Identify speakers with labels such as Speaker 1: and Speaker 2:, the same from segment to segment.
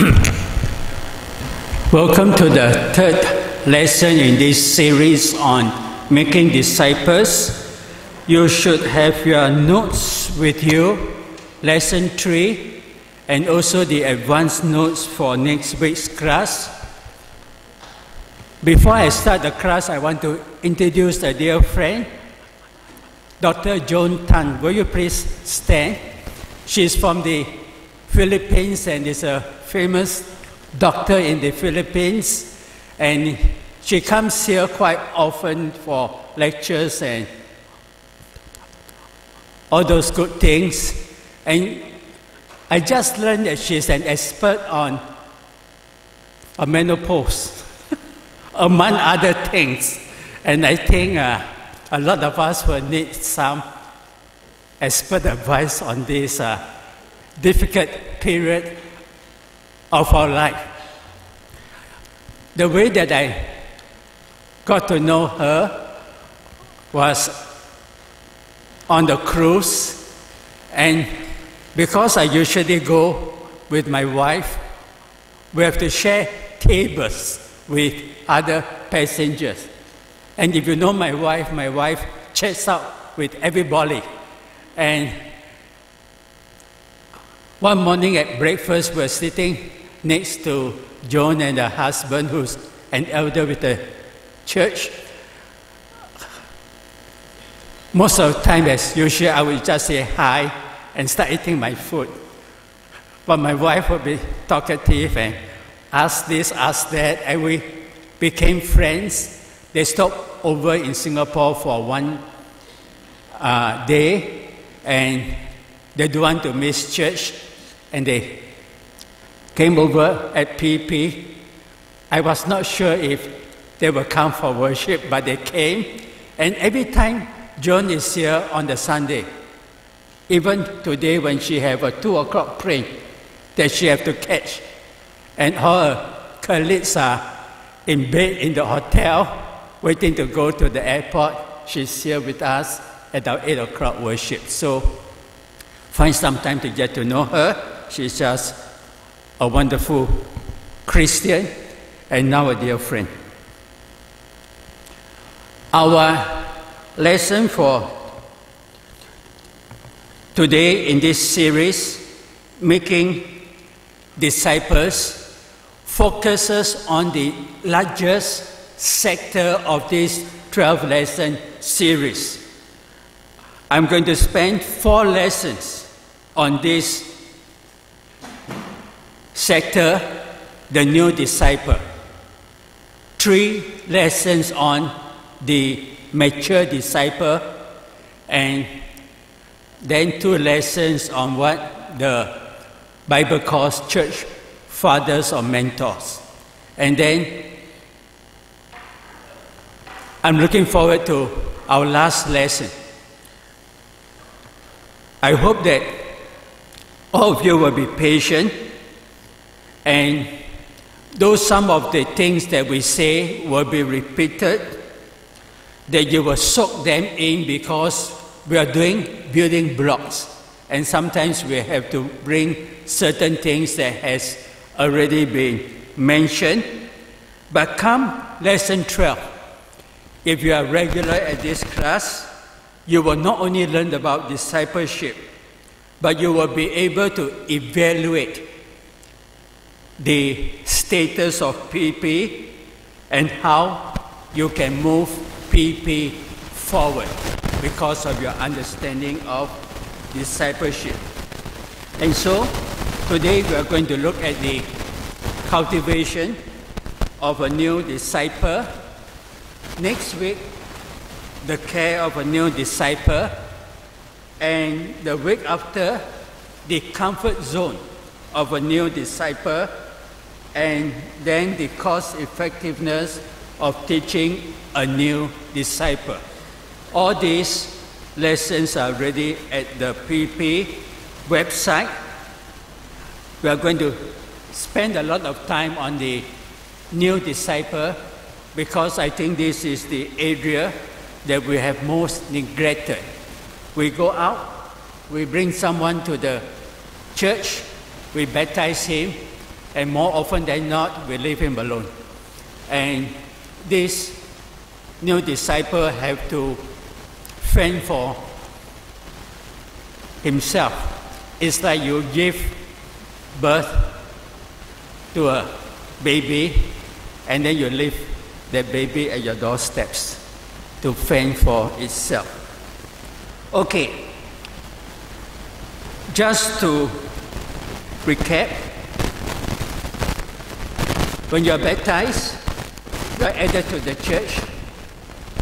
Speaker 1: Welcome to the third lesson in this series on making disciples. You should have your notes with you, lesson three, and also the advanced notes for next week's class. Before I start the class, I want to introduce a dear friend, Dr. Joan Tan. Will you please stand? She's from the Philippines and is a famous doctor in the Philippines, and she comes here quite often for lectures and all those good things. And I just learned that she's an expert on a menopause, among other things. And I think uh, a lot of us will need some expert advice on this uh, difficult period of our life. The way that I got to know her was on the cruise, and because I usually go with my wife, we have to share tables with other passengers. And if you know my wife, my wife chats out with everybody. And one morning at breakfast, we're sitting next to Joan and her husband, who's an elder with the church. Most of the time, as usual, I would just say hi and start eating my food. But my wife would be talkative and ask this, ask that, and we became friends. They stopped over in Singapore for one uh, day, and they don't want to miss church, and they came over at PP. I was not sure if they would come for worship, but they came. And every time Joan is here on the Sunday, even today when she have a two o'clock train that she have to catch, and her colleagues are in bed in the hotel waiting to go to the airport. She's here with us at our eight o'clock worship. So find some time to get to know her. She's just a wonderful Christian and now a dear friend. Our lesson for today in this series, Making Disciples, focuses on the largest sector of this 12 lesson series. I'm going to spend four lessons on this sector, the new disciple. Three lessons on the mature disciple, and then two lessons on what the Bible calls church fathers or mentors. And then I'm looking forward to our last lesson. I hope that all of you will be patient and though some of the things that we say will be repeated, that you will soak them in because we are doing building blocks. And sometimes we have to bring certain things that has already been mentioned. But come lesson 12, if you are regular at this class, you will not only learn about discipleship, but you will be able to evaluate the status of PP and how you can move PP forward because of your understanding of discipleship. And so, today we are going to look at the cultivation of a new disciple. Next week, the care of a new disciple. And the week after, the comfort zone of a new disciple and then the cost effectiveness of teaching a new disciple. All these lessons are ready at the PP website. We are going to spend a lot of time on the new disciple because I think this is the area that we have most neglected. We go out, we bring someone to the church, we baptize him, And more often than not, we leave him alone. And this new disciple have to fend for himself. It's like you give birth to a baby and then you leave that baby at your doorsteps to fend for itself. Okay, just to recap, when you are baptized, you are added to the church,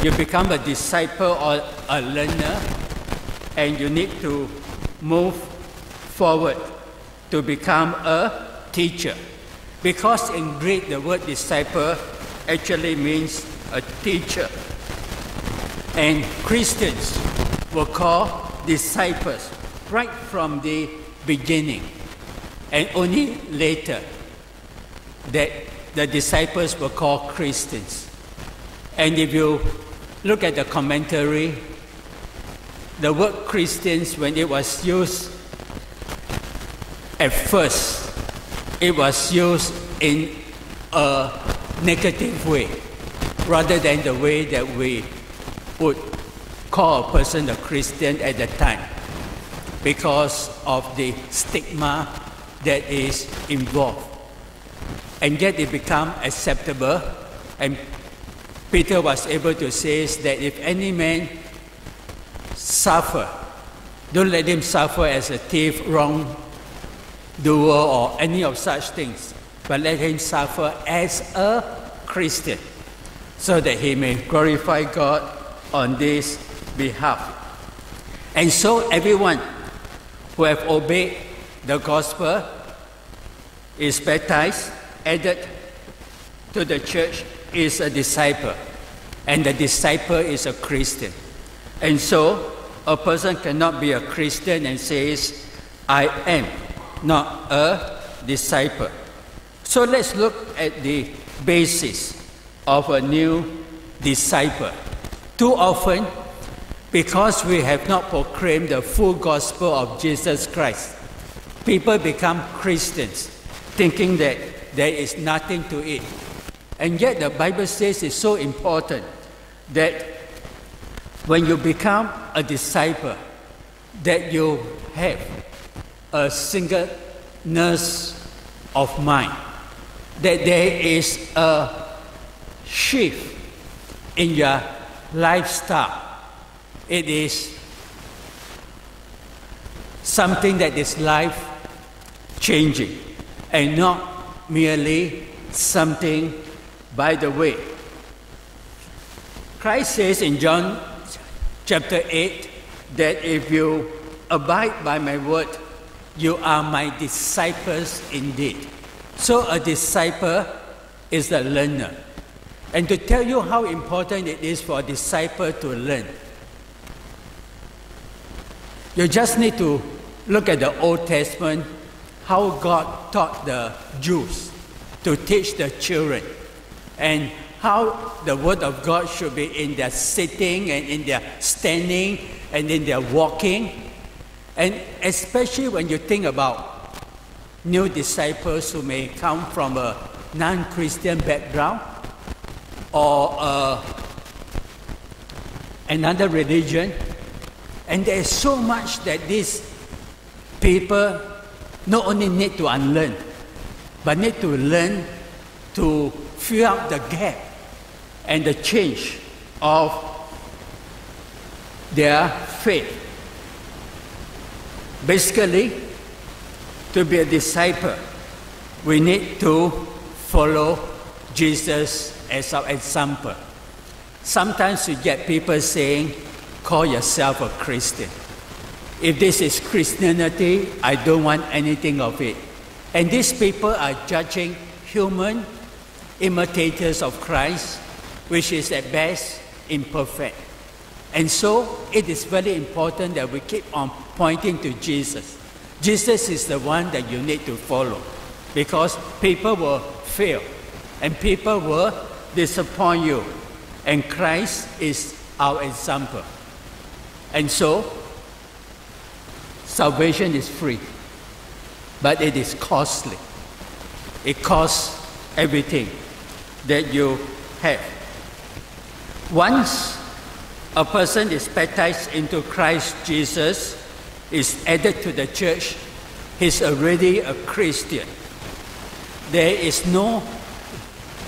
Speaker 1: you become a disciple or a learner, and you need to move forward to become a teacher. Because in Greek, the word disciple actually means a teacher. And Christians were called disciples right from the beginning. And only later that the disciples were called Christians. And if you look at the commentary, the word Christians, when it was used at first, it was used in a negative way rather than the way that we would call a person a Christian at the time because of the stigma that is involved. And yet it became acceptable and Peter was able to say that if any man suffer, don't let him suffer as a thief, wrong doer, or any of such things, but let him suffer as a Christian, so that he may glorify God on this behalf. And so everyone who have obeyed the gospel is baptized, added to the church, is a disciple, and the disciple is a Christian. And so a person cannot be a Christian and says, I am not a disciple. So let's look at the basis of a new disciple. Too often, because we have not proclaimed the full gospel of Jesus Christ, people become Christians thinking that there is nothing to it. And yet, the Bible says it's so important that when you become a disciple, that you have a singleness of mind, that there is a shift in your lifestyle. It is something that is life changing and not merely something by the way. Christ says in John chapter 8 that if you abide by my word, you are my disciples indeed. So a disciple is a learner. And to tell you how important it is for a disciple to learn, you just need to look at the Old Testament, how God taught the Jews to teach the children, and how the Word of God should be in their sitting and in their standing and in their walking. And especially when you think about new disciples who may come from a non Christian background or uh, another religion, and there is so much that these people not only need to unlearn, but need to learn to fill up the gap and the change of their faith. Basically, to be a disciple, we need to follow Jesus as our example. Sometimes you get people saying, call yourself a Christian. If this is Christianity, I don't want anything of it. And these people are judging human imitators of Christ, which is at best imperfect. And so it is very important that we keep on pointing to Jesus. Jesus is the one that you need to follow because people will fail and people will disappoint you. And Christ is our example. And so, salvation is free, but it is costly. it costs everything that you have. Once a person is baptized into Christ Jesus, is added to the church, he's already a Christian. There is no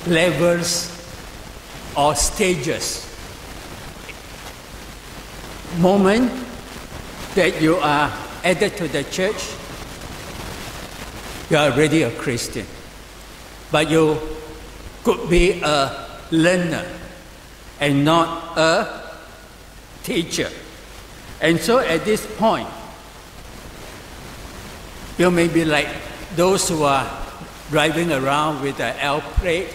Speaker 1: levels or stages. Moment that you are added to the church, you are already a Christian. But you could be a learner and not a teacher. And so at this point, you may be like those who are driving around with an L plate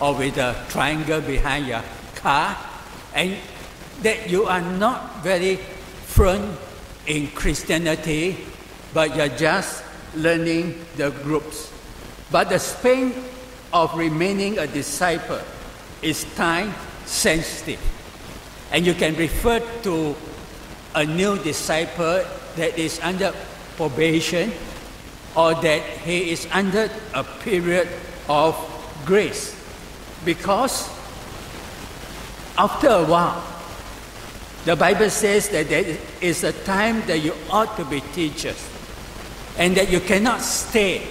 Speaker 1: or with a triangle behind your car, and that you are not very firm in Christianity, but you're just learning the groups. But the span of remaining a disciple is time sensitive. And you can refer to a new disciple that is under probation or that he is under a period of grace. Because after a while, the Bible says that there is a time that you ought to be teachers and that you cannot stay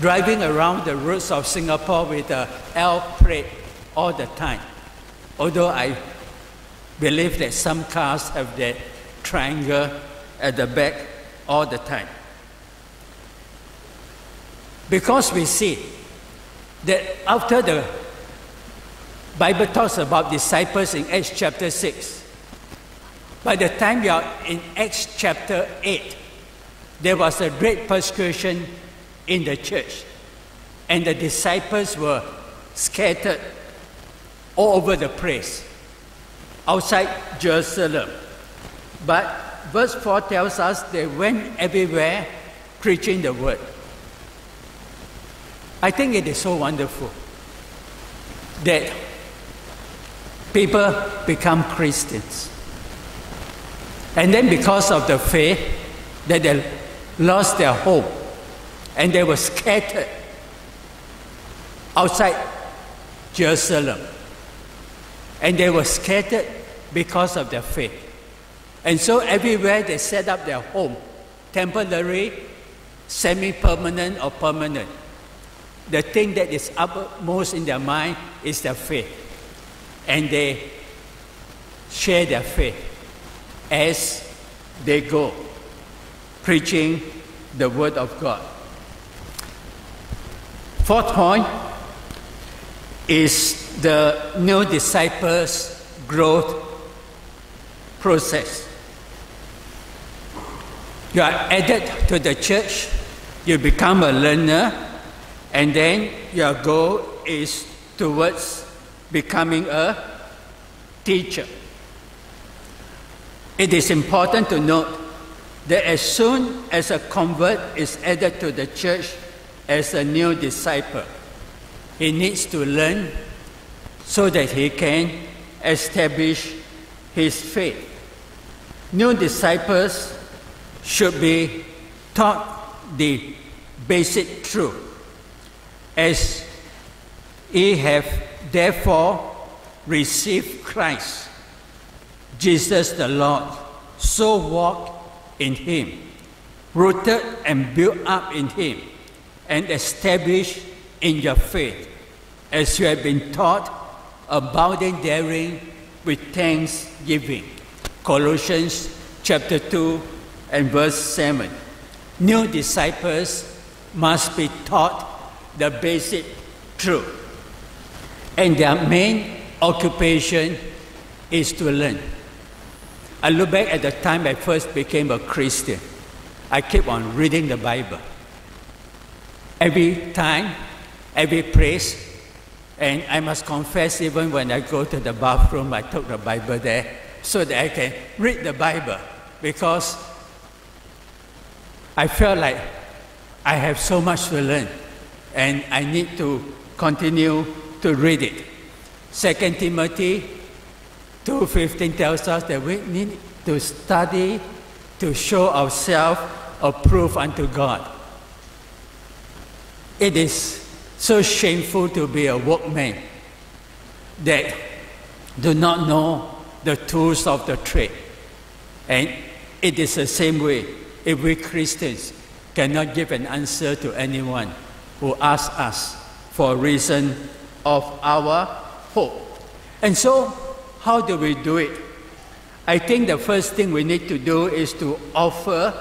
Speaker 1: driving around the roads of Singapore with a L plate all the time. Although I believe that some cars have that triangle at the back all the time. Because we see that after the Bible talks about disciples in Acts chapter 6, by the time you are in Acts chapter 8, there was a great persecution in the church, and the disciples were scattered all over the place outside Jerusalem. But verse 4 tells us they went everywhere preaching the word. I think it is so wonderful that people become Christians. And then, because of the faith, that they lost their hope and they were scattered outside Jerusalem. And they were scattered because of their faith. And so everywhere they set up their home, temporary, semi permanent, or permanent. The thing that is uppermost in their mind is their faith. And they share their faith as they go, preaching the Word of God. Fourth point is the new disciples' growth process. You are added to the church, you become a learner, and then your goal is towards becoming a teacher. It is important to note that as soon as a convert is added to the church as a new disciple, he needs to learn so that he can establish his faith. New disciples should be taught the basic truth as ye have therefore received Christ, Jesus the Lord, so walk in him, rooted and built up in him, and established in your faith, as you have been taught, abounding therein with thanksgiving. Colossians chapter 2 and verse 7. New disciples must be taught the basic truth, and their main occupation is to learn. I look back at the time I first became a Christian. I kept on reading the Bible. Every time every place. And I must confess, even when I go to the bathroom, I took the Bible there so that I can read the Bible because I felt like I have so much to learn and I need to continue to read it. 2 Timothy 2.15 tells us that we need to study to show ourselves approved unto God. It is so shameful to be a workman that do not know the tools of the trade. And it is the same way if we Christians cannot give an answer to anyone who asks us for a reason of our hope. And so, how do we do it? I think the first thing we need to do is to offer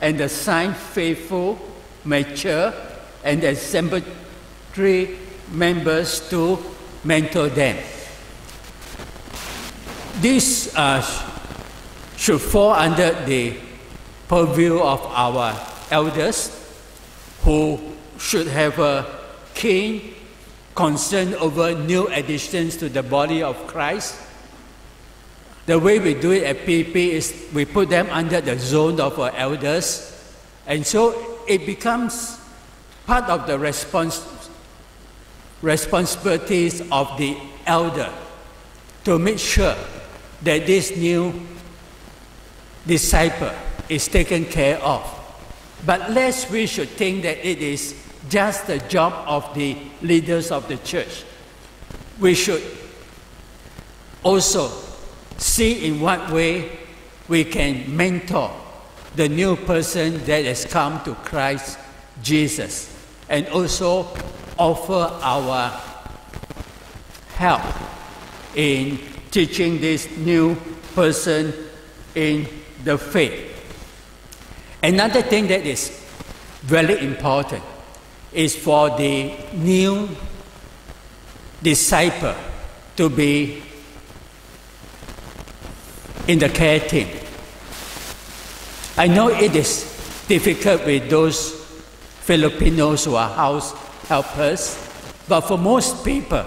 Speaker 1: and assign faithful, mature, and exemplary members to mentor them. This uh, should fall under the purview of our elders who should have a keen concern over new additions to the body of Christ. The way we do it at PP is we put them under the zone of our elders, and so it becomes part of the respons- responsibilities of the elder to make sure that this new disciple is taken care of. But lest we should think that it is just the job of the leaders of the church. We should also see in what way we can mentor the new person that has come to Christ Jesus and also offer our help in teaching this new person in the faith. Another thing that is very important is for the new disciple to be in the care team. I know it is difficult with those Filipinos who are house helpers, but for most people,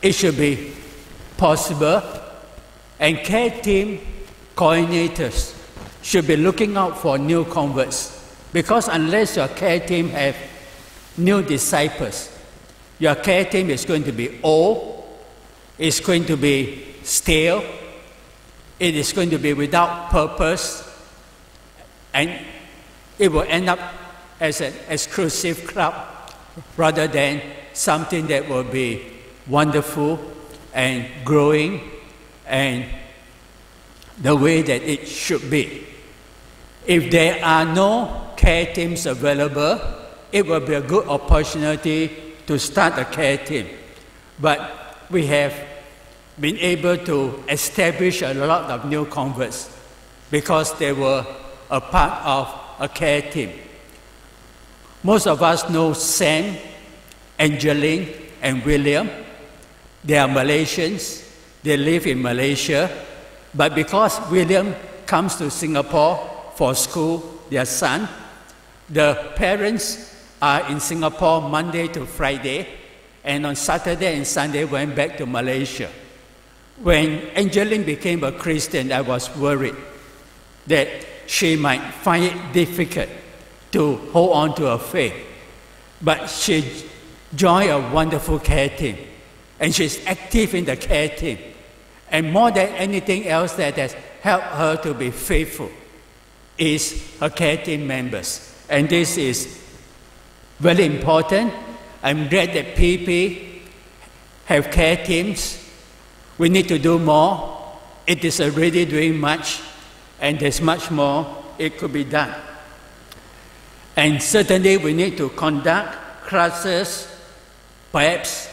Speaker 1: it should be possible, and care team coordinators should be looking out for new converts. Because unless your care team have new disciples, your care team is going to be old, it's going to be stale, it is going to be without purpose, and it will end up as an exclusive club rather than something that will be wonderful and growing and the way that it should be. If there are no care teams available, it will be a good opportunity to start a care team. But we have been able to establish a lot of new converts because they were a part of a care team. Most of us know Sam, Angeline, and William. They are Malaysians. They live in Malaysia. But because William comes to Singapore for school, their son, the parents are in Singapore Monday to Friday, and on Saturday and Sunday went back to Malaysia. When Angeline became a Christian, I was worried that she might find it difficult to hold on to her faith. But she joined a wonderful care team, and she's active in the care team. And more than anything else that has helped her to be faithful is her care team members. And this is very important. I'm glad that PP have care teams. We need to do more. It is already doing much, and there's much more it could be done. And certainly we need to conduct classes perhaps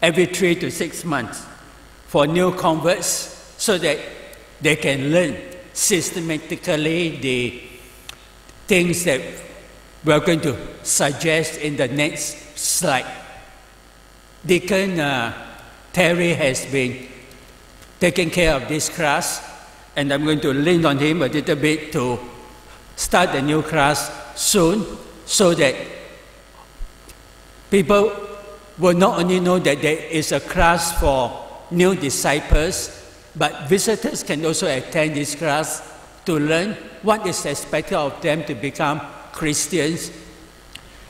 Speaker 1: every three to six months for new converts so that they can learn systematically the things that we're going to suggest in the next slide. Deacon uh, Terry has been taking care of this class, and I'm going to lean on him a little bit to start the new class soon so that people will not only know that there is a class for new disciples, but visitors can also attend this class to learn what is expected of them to become Christians.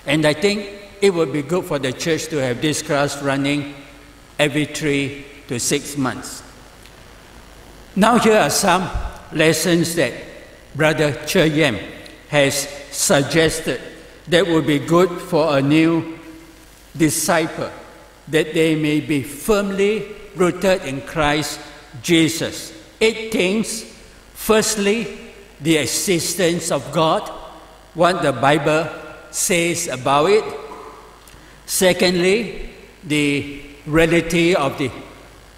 Speaker 1: And I think it would be good for the church to have this class running every three to six months. Now, here are some lessons that Brother Che Yam has suggested that would be good for a new disciple, that they may be firmly rooted in Christ Jesus. Eight things. Firstly, the existence of God, what the Bible says about it. Secondly, the reality of the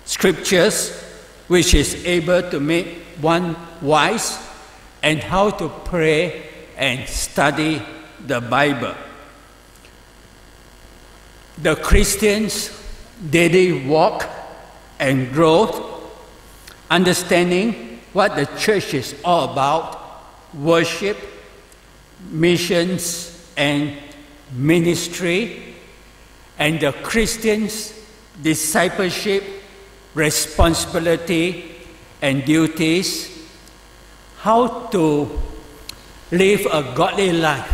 Speaker 1: scriptures, which is able to make one wise, and how to pray and study the Bible. The Christians' daily walk and growth, understanding what the church is all about worship, missions, and ministry, and the Christians' discipleship, responsibility, and duties, how to live a godly life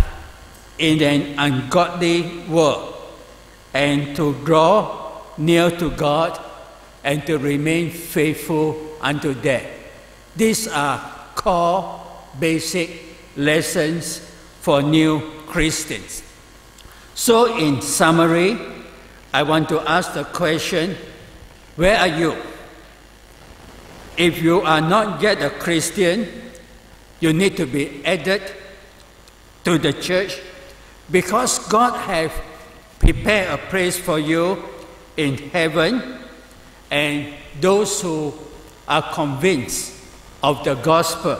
Speaker 1: in an ungodly world, and to draw near to God and to remain faithful unto death. These are core basic lessons for new Christians. So, in summary, I want to ask the question where are you? If you are not yet a Christian, you need to be added to the church because God has prepared a place for you in heaven, and those who are convinced of the gospel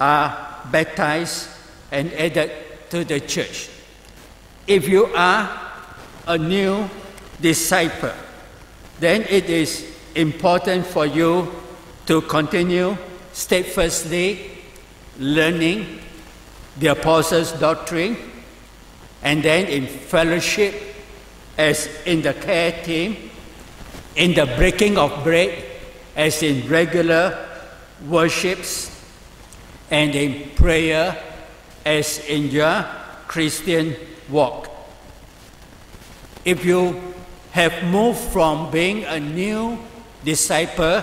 Speaker 1: are baptized and added to the church. If you are a new disciple, then it is important for you to continue steadfastly learning the apostles' doctrine and then in fellowship as in the care team, in the breaking of bread as in regular worships, and in prayer as in your Christian walk. If you have moved from being a new disciple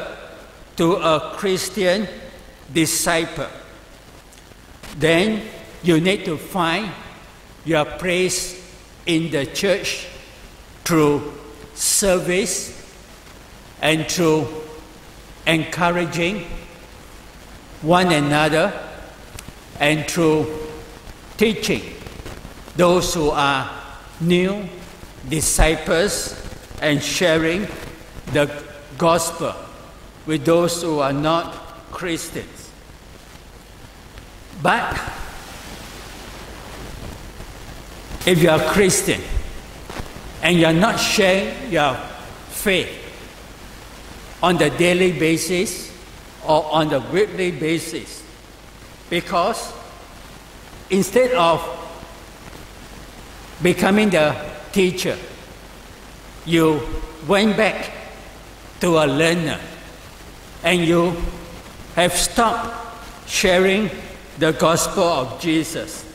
Speaker 1: to a Christian disciple, then you need to find your place in the church through service and through encouraging one another and through teaching those who are new disciples and sharing the gospel with those who are not Christians. But if you are Christian and you are not sharing your faith on the daily basis or on the weekly basis, because instead of becoming the teacher, you went back to a learner and you have stopped sharing the gospel of Jesus.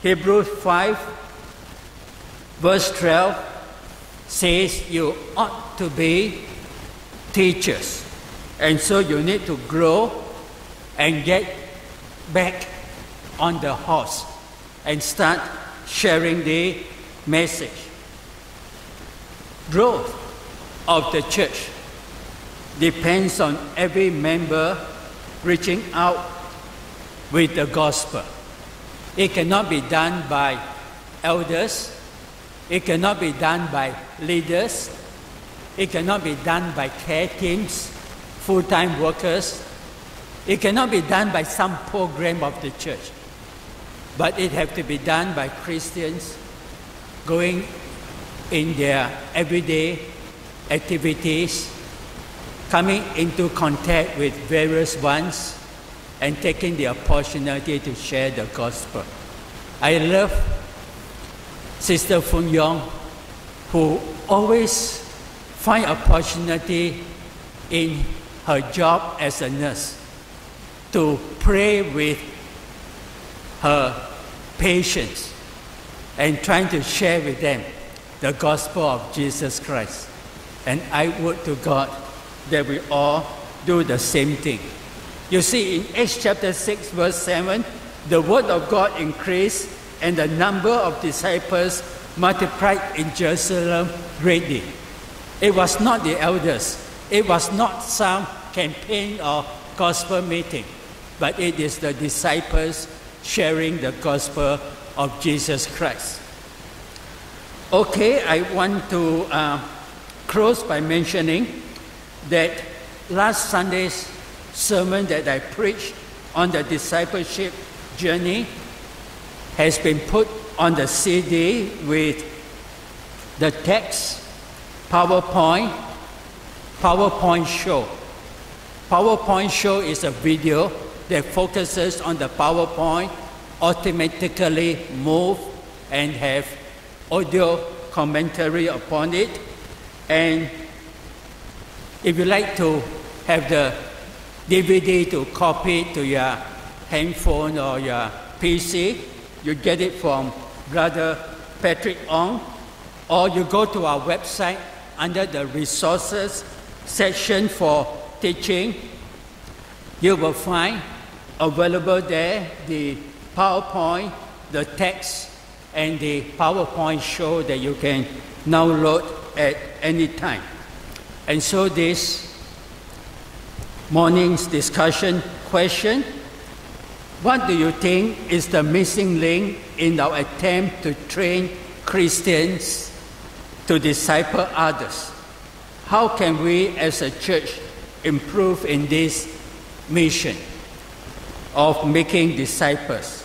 Speaker 1: Hebrews 5, verse 12 says you ought to be teachers. And so you need to grow and get back on the horse and start sharing the message. Growth of the church depends on every member reaching out with the gospel. It cannot be done by elders, it cannot be done by leaders, it cannot be done by care teams, full time workers, it cannot be done by some program of the church. But it has to be done by Christians going in their everyday activities, coming into contact with various ones, and taking the opportunity to share the gospel. I love Sister Fung Yong, who always find opportunity in her job as a nurse to pray with her patients and trying to share with them the gospel of Jesus Christ. And I would to God that we all do the same thing. You see, in Acts chapter 6, verse 7, the word of God increased and the number of disciples multiplied in Jerusalem greatly. It was not the elders, it was not some campaign or gospel meeting, but it is the disciples sharing the gospel of Jesus Christ. Okay, I want to uh, close by mentioning that last Sunday's sermon that I preached on the discipleship journey has been put on the CD with the text, PowerPoint, PowerPoint show. PowerPoint show is a video that focuses on the PowerPoint, automatically move and have audio commentary upon it. And if you like to have the DVD to copy to your handphone or your PC, you get it from Brother Patrick Ong, or you go to our website under the resources section for teaching. You will find available there the PowerPoint, the text, and the PowerPoint show that you can download at any time. And so this morning's discussion question what do you think is the missing link in our attempt to train Christians to disciple others? How can we as a church improve in this mission of making disciples?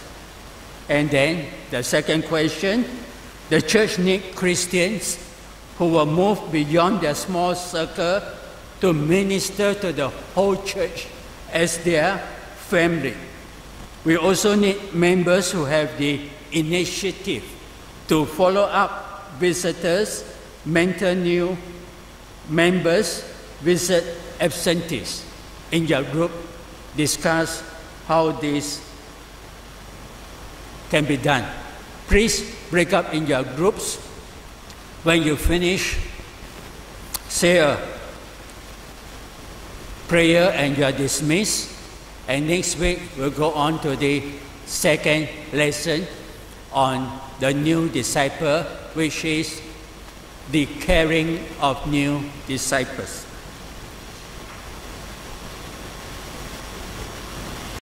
Speaker 1: And then the second question the church needs Christians who will move beyond their small circle to minister to the whole church as their family. We also need members who have the initiative to follow up visitors, mentor new members, visit absentees in your group, discuss how this can be done. Please break up in your groups. When you finish, say a prayer and you are dismissed. And next week we'll go on to the second lesson on the new disciple, which is the caring of new disciples.